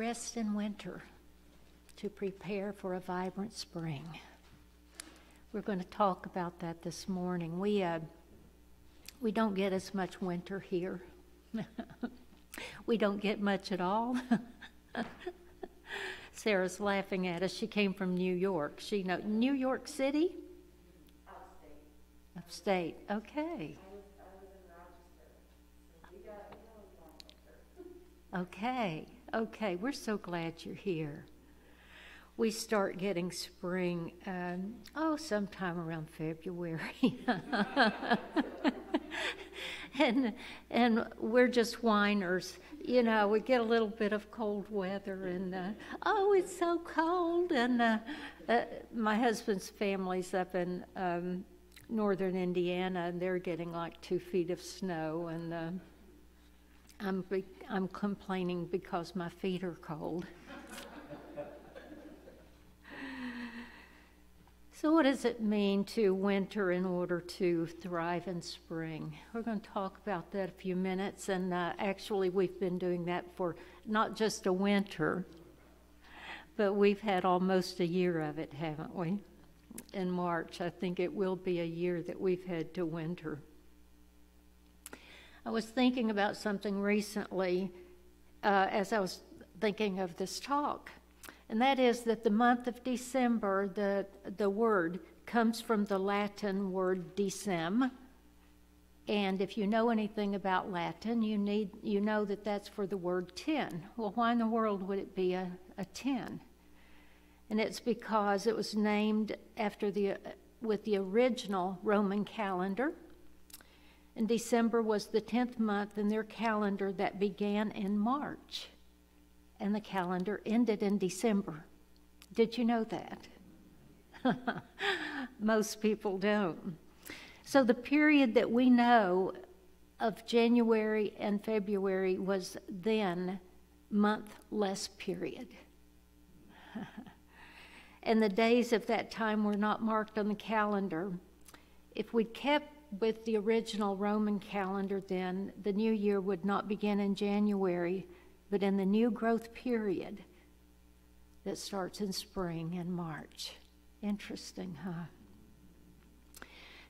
rest in winter to prepare for a vibrant spring. We're going to talk about that this morning. We, uh, we don't get as much winter here. we don't get much at all. Sarah's laughing at us. She came from New York. She know New York City? Upstate. Upstate. Okay. Okay. Okay. We're so glad you're here we start getting spring, um, oh, sometime around February. and, and we're just whiners. You know, we get a little bit of cold weather, and uh, oh, it's so cold. And uh, uh, my husband's family's up in um, northern Indiana, and they're getting like two feet of snow. And uh, I'm, I'm complaining because my feet are cold. So, what does it mean to winter in order to thrive in spring? We're going to talk about that a few minutes, and uh, actually, we've been doing that for not just a winter, but we've had almost a year of it, haven't we? In March, I think it will be a year that we've had to winter. I was thinking about something recently uh, as I was thinking of this talk and that is that the month of December, the, the word comes from the Latin word decem. And if you know anything about Latin, you, need, you know that that's for the word 10. Well, why in the world would it be a, a 10? And it's because it was named after the, with the original Roman calendar. And December was the 10th month in their calendar that began in March and the calendar ended in December. Did you know that? Most people don't. So the period that we know of January and February was then month-less period. and the days of that time were not marked on the calendar. If we'd kept with the original Roman calendar, then the new year would not begin in January, but in the new growth period that starts in spring and March. Interesting, huh?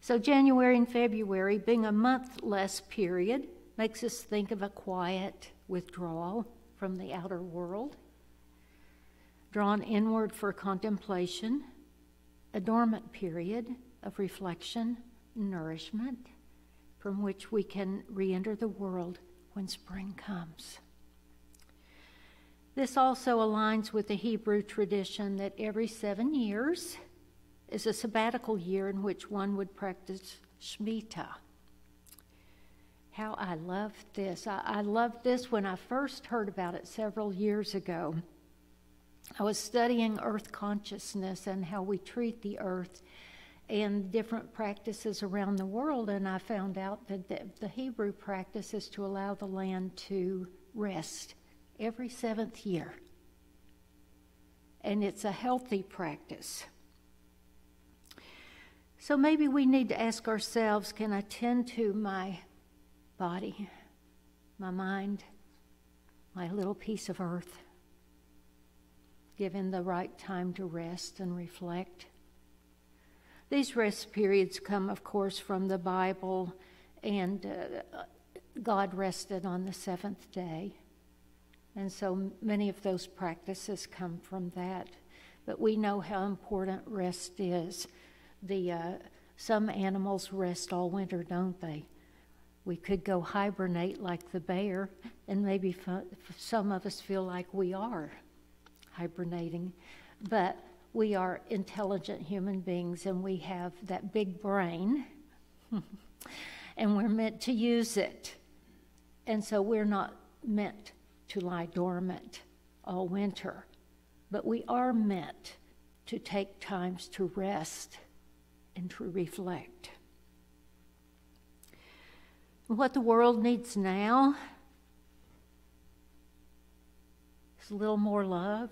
So, January and February, being a month less period, makes us think of a quiet withdrawal from the outer world, drawn inward for contemplation, a dormant period of reflection, nourishment, from which we can re enter the world when spring comes. This also aligns with the Hebrew tradition that every seven years is a sabbatical year in which one would practice Shemitah. How I love this. I, I loved this when I first heard about it several years ago. I was studying earth consciousness and how we treat the earth and different practices around the world, and I found out that the, the Hebrew practice is to allow the land to rest every seventh year. And it's a healthy practice. So maybe we need to ask ourselves can I tend to my body, my mind, my little piece of earth, given the right time to rest and reflect? These rest periods come, of course, from the Bible, and uh, God rested on the seventh day. And so many of those practices come from that. But we know how important rest is. The, uh, some animals rest all winter, don't they? We could go hibernate like the bear, and maybe some of us feel like we are hibernating. But we are intelligent human beings, and we have that big brain, and we're meant to use it. And so we're not meant to lie dormant all winter, but we are meant to take times to rest and to reflect. What the world needs now is a little more love,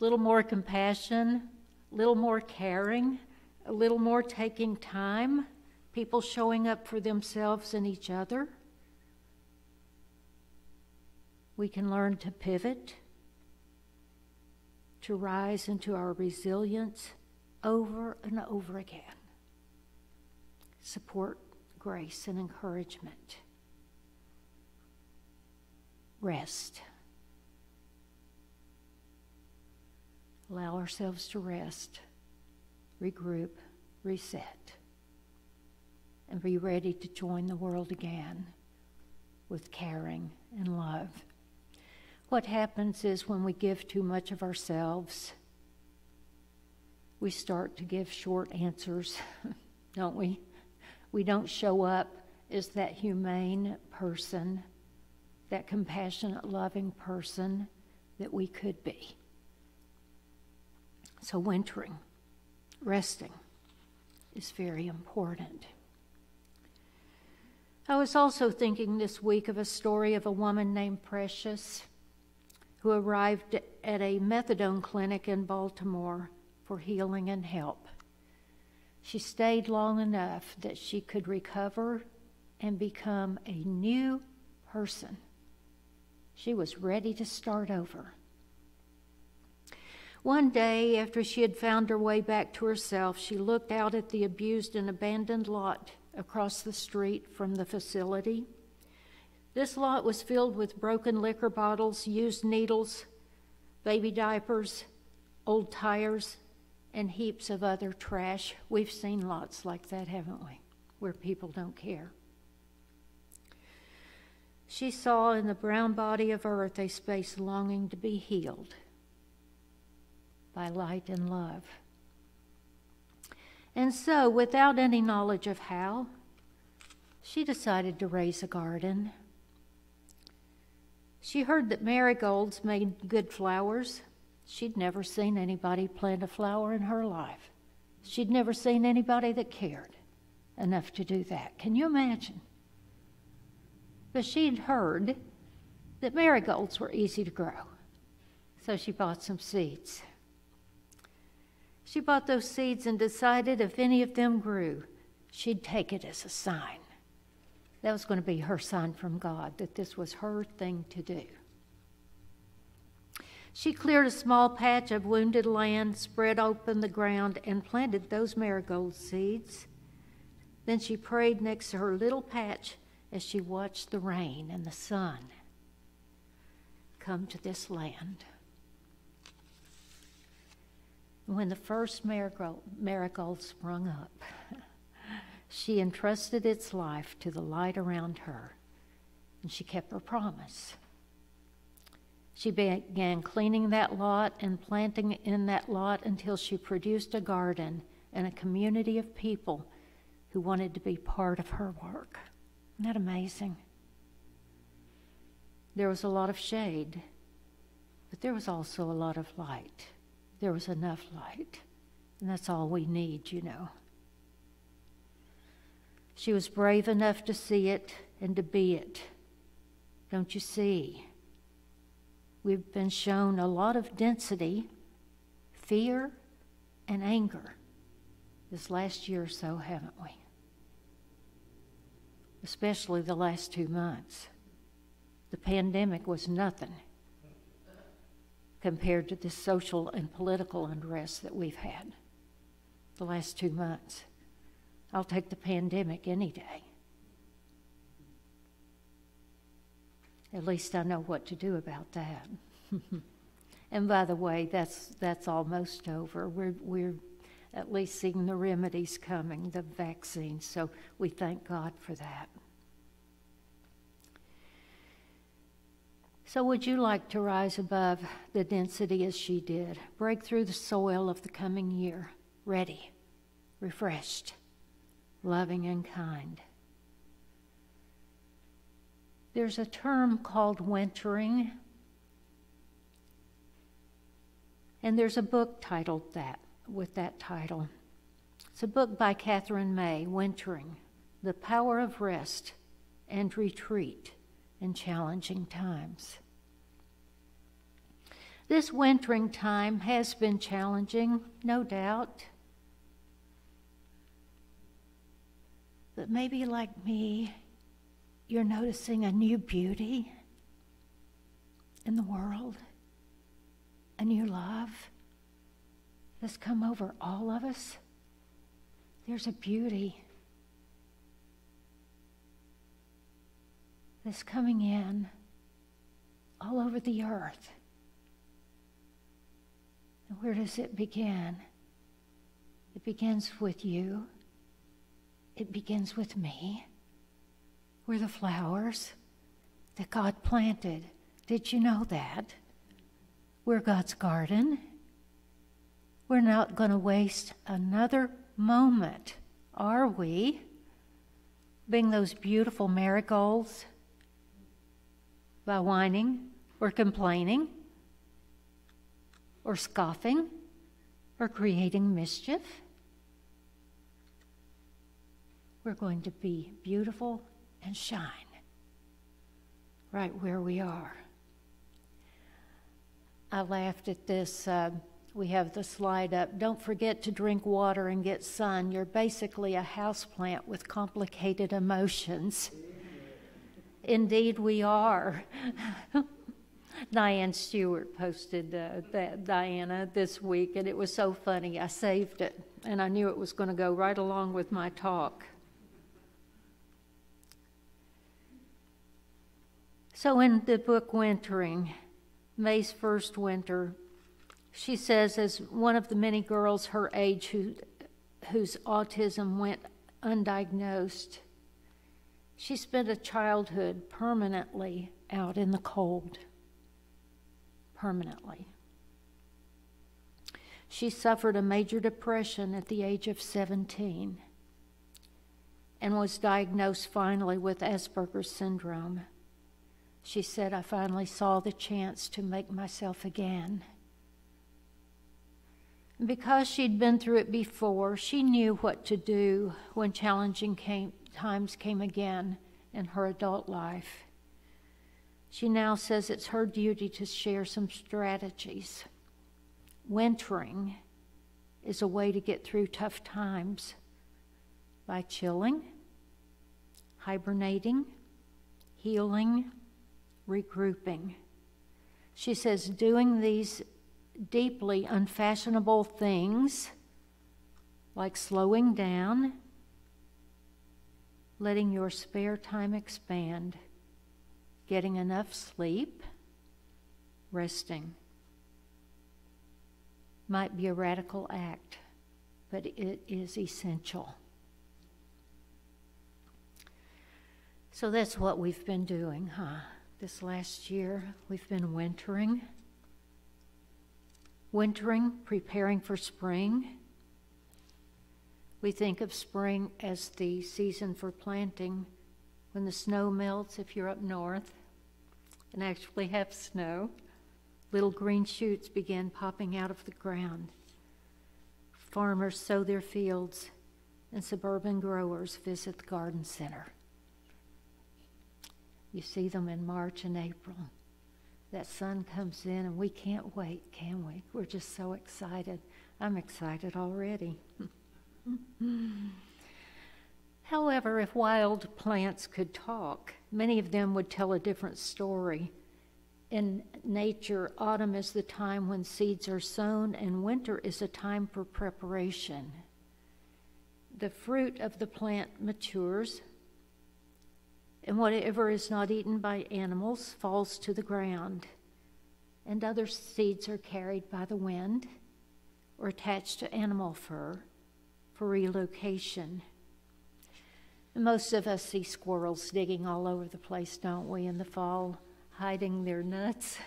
little more compassion, a little more caring, a little more taking time, people showing up for themselves and each other we can learn to pivot to rise into our resilience over and over again. Support, grace, and encouragement. Rest. Allow ourselves to rest, regroup, reset, and be ready to join the world again with caring and love. What happens is when we give too much of ourselves, we start to give short answers, don't we? We don't show up as that humane person, that compassionate, loving person that we could be. So, wintering, resting is very important. I was also thinking this week of a story of a woman named Precious who arrived at a methadone clinic in Baltimore for healing and help. She stayed long enough that she could recover and become a new person. She was ready to start over. One day, after she had found her way back to herself, she looked out at the abused and abandoned lot across the street from the facility. This lot was filled with broken liquor bottles, used needles, baby diapers, old tires, and heaps of other trash. We've seen lots like that, haven't we? Where people don't care. She saw in the brown body of earth a space longing to be healed by light and love. And so, without any knowledge of how, she decided to raise a garden. She heard that marigolds made good flowers. She'd never seen anybody plant a flower in her life. She'd never seen anybody that cared enough to do that. Can you imagine? But she'd heard that marigolds were easy to grow. So she bought some seeds. She bought those seeds and decided if any of them grew, she'd take it as a sign. That was going to be her sign from God that this was her thing to do. She cleared a small patch of wounded land, spread open the ground, and planted those marigold seeds. Then she prayed next to her little patch as she watched the rain and the sun come to this land. When the first marigold, marigold sprung up, she entrusted its life to the light around her, and she kept her promise. She began cleaning that lot and planting in that lot until she produced a garden and a community of people who wanted to be part of her work. Isn't that amazing? There was a lot of shade, but there was also a lot of light. There was enough light, and that's all we need, you know. She was brave enough to see it and to be it. Don't you see? We've been shown a lot of density, fear, and anger this last year or so, haven't we? Especially the last two months. The pandemic was nothing compared to the social and political unrest that we've had the last two months. I'll take the pandemic any day. At least I know what to do about that. and by the way, that's that's almost over. We're we're at least seeing the remedies coming, the vaccines. So we thank God for that. So, would you like to rise above the density as she did? Break through the soil of the coming year, ready, refreshed loving, and kind. There's a term called wintering, and there's a book titled that, with that title. It's a book by Katherine May, Wintering The Power of Rest and Retreat in Challenging Times. This wintering time has been challenging, no doubt. But maybe, like me, you're noticing a new beauty in the world, a new love, that's come over all of us, there's a beauty that's coming in all over the earth. And where does it begin? It begins with you. It begins with me. We're the flowers that God planted. Did you know that? We're God's garden. We're not going to waste another moment, are we? Being those beautiful marigolds by whining or complaining or scoffing or creating mischief. We're going to be beautiful and shine right where we are. I laughed at this. Uh, we have the slide up. Don't forget to drink water and get sun. You're basically a houseplant with complicated emotions. Indeed, we are. Diane Stewart posted uh, that Diana this week, and it was so funny. I saved it, and I knew it was going to go right along with my talk. So, in the book Wintering, May's first winter, she says, as one of the many girls her age who, whose autism went undiagnosed, she spent a childhood permanently out in the cold. Permanently. She suffered a major depression at the age of 17 and was diagnosed finally with Asperger's syndrome. She said, I finally saw the chance to make myself again. Because she'd been through it before, she knew what to do when challenging came, times came again in her adult life. She now says it's her duty to share some strategies. Wintering is a way to get through tough times by chilling, hibernating, healing, regrouping. She says doing these deeply unfashionable things like slowing down letting your spare time expand, getting enough sleep, resting. Might be a radical act, but it is essential. So that's what we've been doing, huh? This last year, we've been wintering. Wintering, preparing for spring we think of spring as the season for planting when the snow melts if you're up north and actually have snow. Little green shoots begin popping out of the ground. Farmers sow their fields, and suburban growers visit the garden center. You see them in March and April. That sun comes in, and we can't wait, can we? We're just so excited. I'm excited already. However, if wild plants could talk, many of them would tell a different story. In nature, autumn is the time when seeds are sown, and winter is a time for preparation. The fruit of the plant matures, and whatever is not eaten by animals falls to the ground, and other seeds are carried by the wind or attached to animal fur for relocation. Most of us see squirrels digging all over the place, don't we, in the fall, hiding their nuts.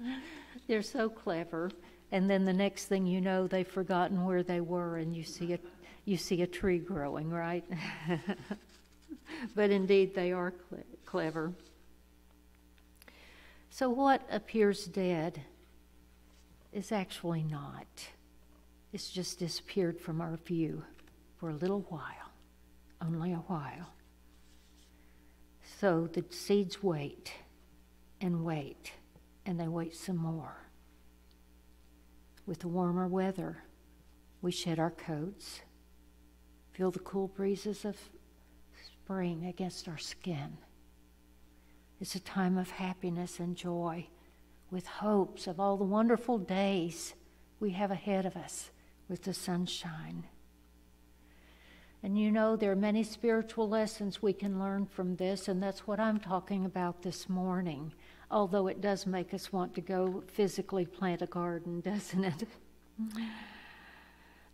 They're so clever. And then the next thing you know, they've forgotten where they were, and you see a, you see a tree growing, right? but indeed, they are cl- clever. So, what appears dead is actually not. It's just disappeared from our view for a little while, only a while. So the seeds wait and wait, and they wait some more. With the warmer weather, we shed our coats, feel the cool breezes of spring against our skin. It's a time of happiness and joy with hopes of all the wonderful days we have ahead of us with the sunshine. And you know, there are many spiritual lessons we can learn from this, and that's what I'm talking about this morning. Although it does make us want to go physically plant a garden, doesn't it?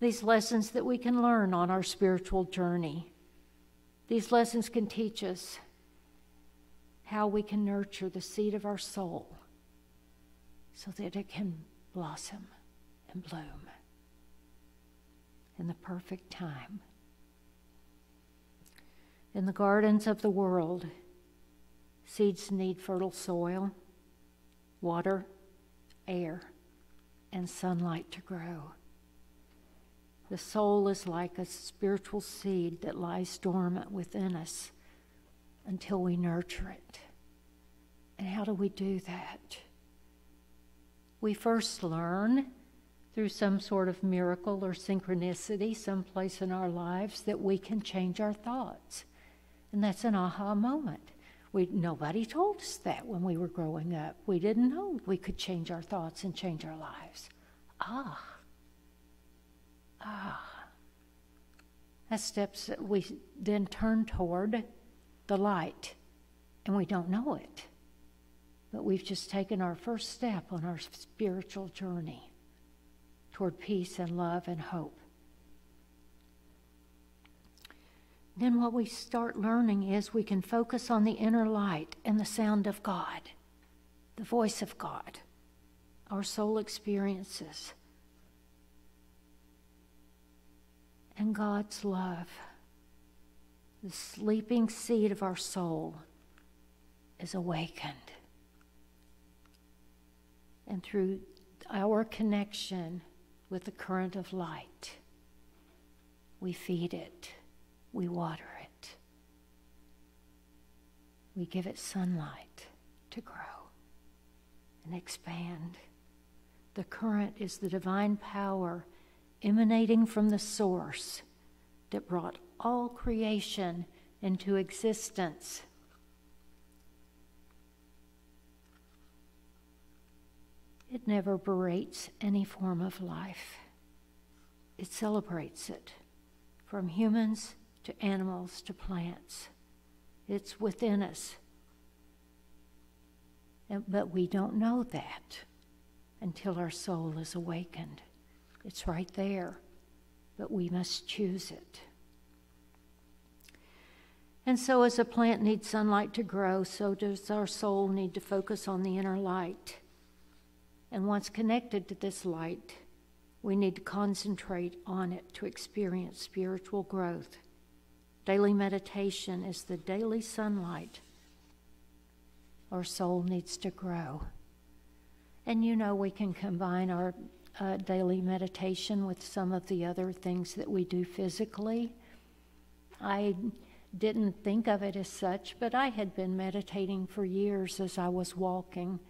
These lessons that we can learn on our spiritual journey. These lessons can teach us how we can nurture the seed of our soul so that it can blossom and bloom in the perfect time. In the gardens of the world, seeds need fertile soil, water, air, and sunlight to grow. The soul is like a spiritual seed that lies dormant within us until we nurture it. And how do we do that? We first learn through some sort of miracle or synchronicity someplace in our lives that we can change our thoughts. And that's an aha moment. We, nobody told us that when we were growing up. We didn't know we could change our thoughts and change our lives. Ah. Ah. That's steps that we then turn toward the light, and we don't know it. But we've just taken our first step on our spiritual journey toward peace and love and hope. Then, what we start learning is we can focus on the inner light and the sound of God, the voice of God, our soul experiences, and God's love the sleeping seed of our soul is awakened. And through our connection with the current of light, we feed it, we water it, we give it sunlight to grow and expand. The current is the divine power emanating from the source that brought all creation into existence. It never berates any form of life. It celebrates it, from humans to animals to plants. It's within us. But we don't know that until our soul is awakened. It's right there, but we must choose it. And so, as a plant needs sunlight to grow, so does our soul need to focus on the inner light. And once connected to this light, we need to concentrate on it to experience spiritual growth. Daily meditation is the daily sunlight our soul needs to grow. And you know, we can combine our uh, daily meditation with some of the other things that we do physically. I didn't think of it as such, but I had been meditating for years as I was walking.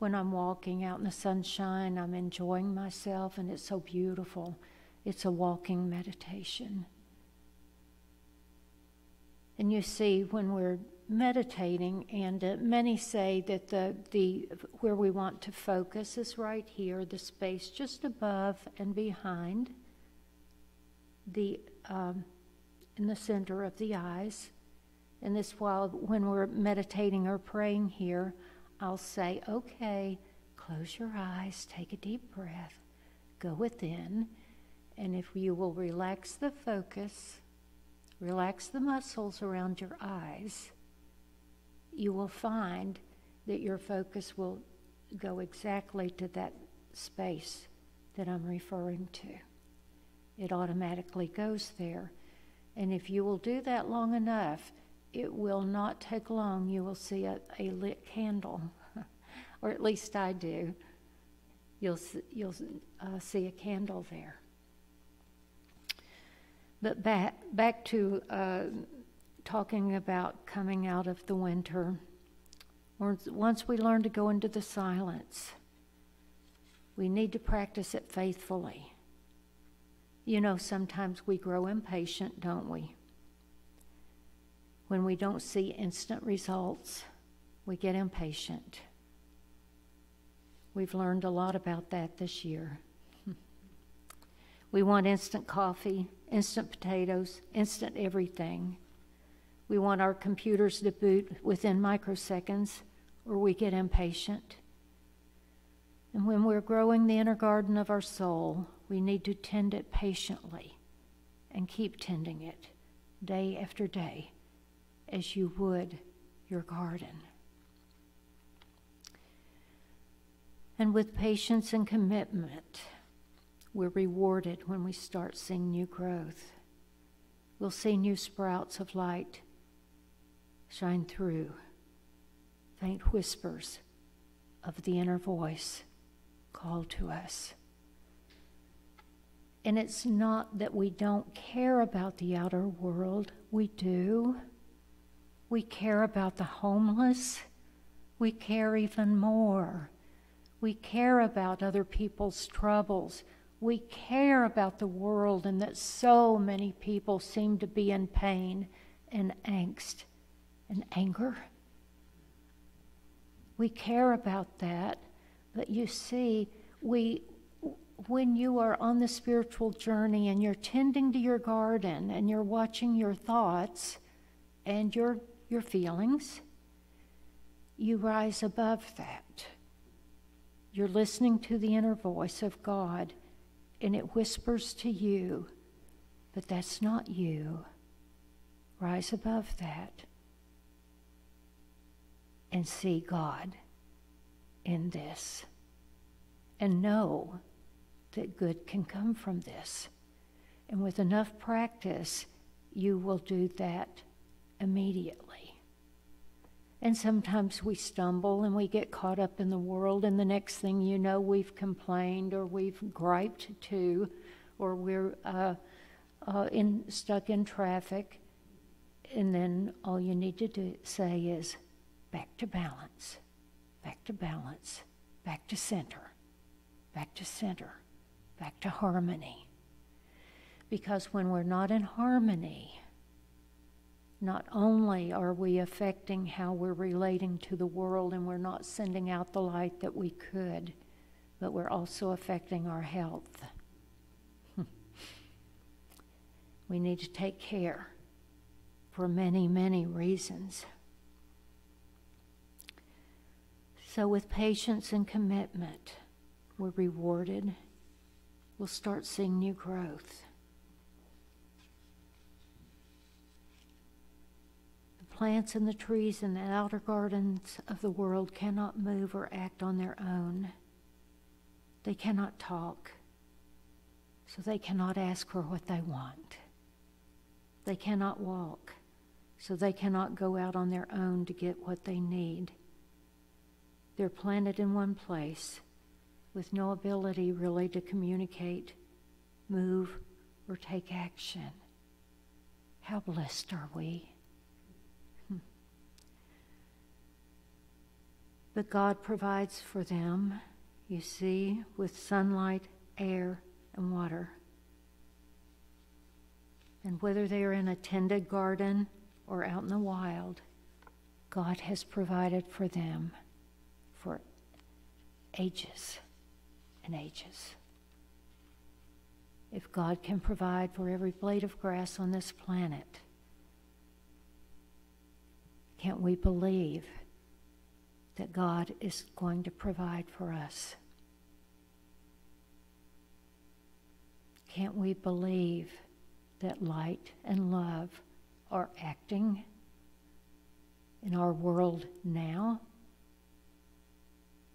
When I'm walking out in the sunshine, I'm enjoying myself, and it's so beautiful. It's a walking meditation. And you see, when we're meditating, and uh, many say that the, the where we want to focus is right here, the space just above and behind the um, in the center of the eyes. And this while when we're meditating or praying here, I'll say, okay, close your eyes, take a deep breath, go within, and if you will relax the focus, relax the muscles around your eyes, you will find that your focus will go exactly to that space that I'm referring to. It automatically goes there. And if you will do that long enough, it will not take long. You will see a, a lit candle, or at least I do. You'll, you'll uh, see a candle there. But back, back to uh, talking about coming out of the winter. Once we learn to go into the silence, we need to practice it faithfully. You know, sometimes we grow impatient, don't we? When we don't see instant results, we get impatient. We've learned a lot about that this year. We want instant coffee, instant potatoes, instant everything. We want our computers to boot within microseconds, or we get impatient. And when we're growing the inner garden of our soul, we need to tend it patiently and keep tending it day after day as you would your garden. And with patience and commitment, we're rewarded when we start seeing new growth. We'll see new sprouts of light shine through, faint whispers of the inner voice call to us. And it's not that we don't care about the outer world, we do. We care about the homeless. We care even more. We care about other people's troubles. We care about the world and that so many people seem to be in pain and angst and anger. We care about that, but you see, we when you are on the spiritual journey and you're tending to your garden and you're watching your thoughts and your, your feelings, you rise above that. You're listening to the inner voice of God and it whispers to you, but that's not you. Rise above that and see God in this and know that good can come from this. And with enough practice, you will do that immediately. And sometimes we stumble and we get caught up in the world, and the next thing you know, we've complained or we've griped too, or we're uh, uh, in, stuck in traffic. And then all you need to do, say is back to balance, back to balance, back to center, back to center back to harmony. Because when we're not in harmony, not only are we affecting how we're relating to the world and we're not sending out the light that we could, but we're also affecting our health. we need to take care for many, many reasons. So, with patience and commitment, we're rewarded we'll start seeing new growth. Plants and the trees in the outer gardens of the world cannot move or act on their own. They cannot talk, so they cannot ask for what they want. They cannot walk, so they cannot go out on their own to get what they need. They're planted in one place with no ability really to communicate, move, or take action. How blessed are we? But God provides for them, you see, with sunlight, air, and water. And whether they are in a tended garden or out in the wild, God has provided for them for ages and ages. If God can provide for every blade of grass on this planet, can't we believe that God is going to provide for us? Can't we believe that light and love are acting in our world now?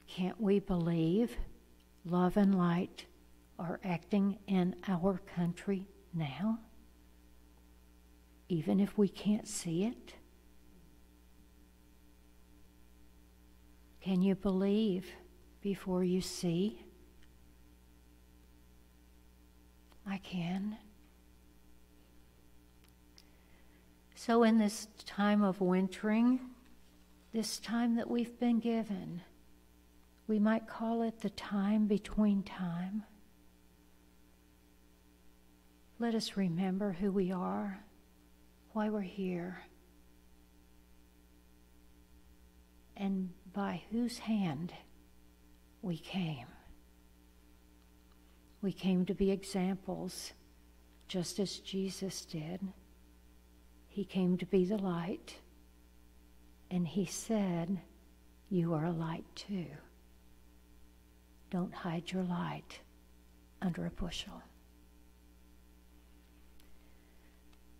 Can't we believe love and light are acting in our country now, even if we can't see it? Can you believe before you see? I can. So, in this time of wintering, this time that we've been given, we might call it the time between time. Let us remember who we are, why we're here, and by whose hand we came. We came to be examples, just as Jesus did. He came to be the light, and he said, You are a light too. Don't hide your light under a bushel.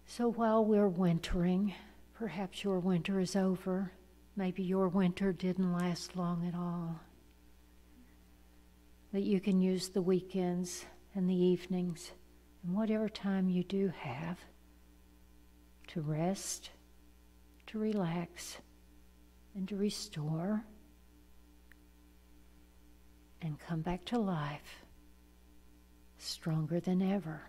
So while we're wintering, perhaps your winter is over. Maybe your winter didn't last long at all. That you can use the weekends and the evenings and whatever time you do have to rest, to relax, and to restore and come back to life stronger than ever.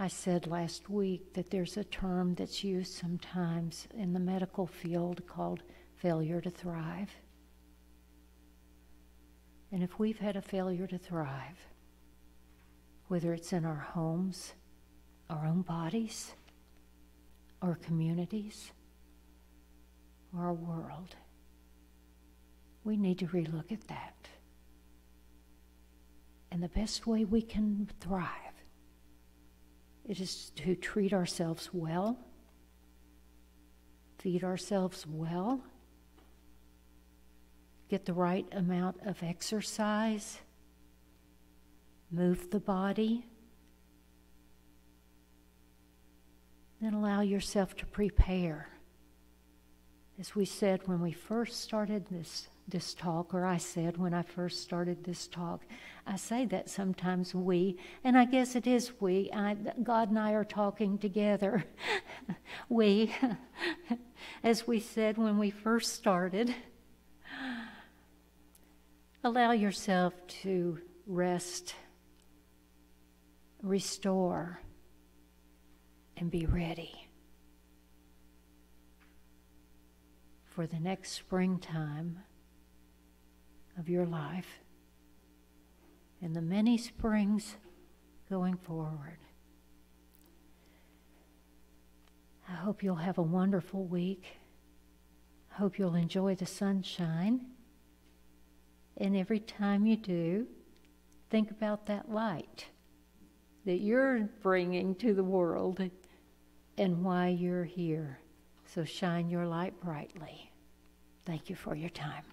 I said last week that there's a term that's used sometimes in the medical field called failure to thrive. And if we've had a failure to thrive, whether it's in our homes, our own bodies, our communities, or our world, we need to relook at that. And the best way we can thrive it is to treat ourselves well, feed ourselves well, get the right amount of exercise, move the body, then allow yourself to prepare. As we said when we first started this this talk, or I said when I first started this talk. I say that sometimes we, and I guess it is we. I, God and I are talking together. we, as we said when we first started, allow yourself to rest, restore, and be ready. For the next springtime, of your life and the many springs going forward. I hope you'll have a wonderful week. I hope you'll enjoy the sunshine. And every time you do, think about that light that you're bringing to the world and why you're here. So shine your light brightly. Thank you for your time.